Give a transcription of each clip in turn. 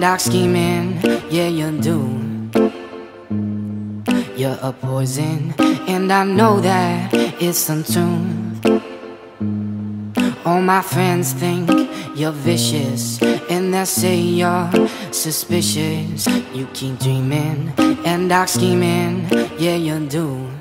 dark scheming, yeah you do. You're a poison, and I know that it's untuned All my friends think you're vicious And they say you're suspicious. You keep dreaming and dark scheming, yeah you do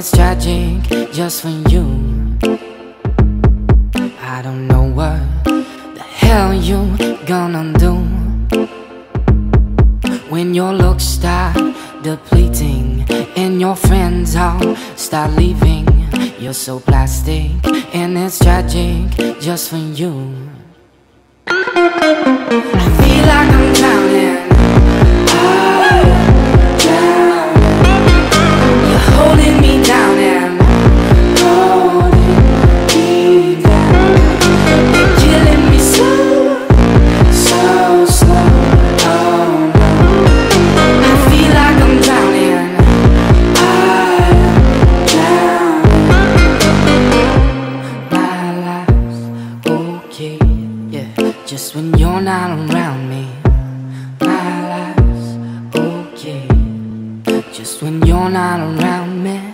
it's tragic just for you. I don't know what the hell you gonna do When your looks start depleting And your friends all start leaving. You're so plastic and it's tragic just for you. I feel like I'm drowning Just when you're not around me. My life's okay. Just when you're not around me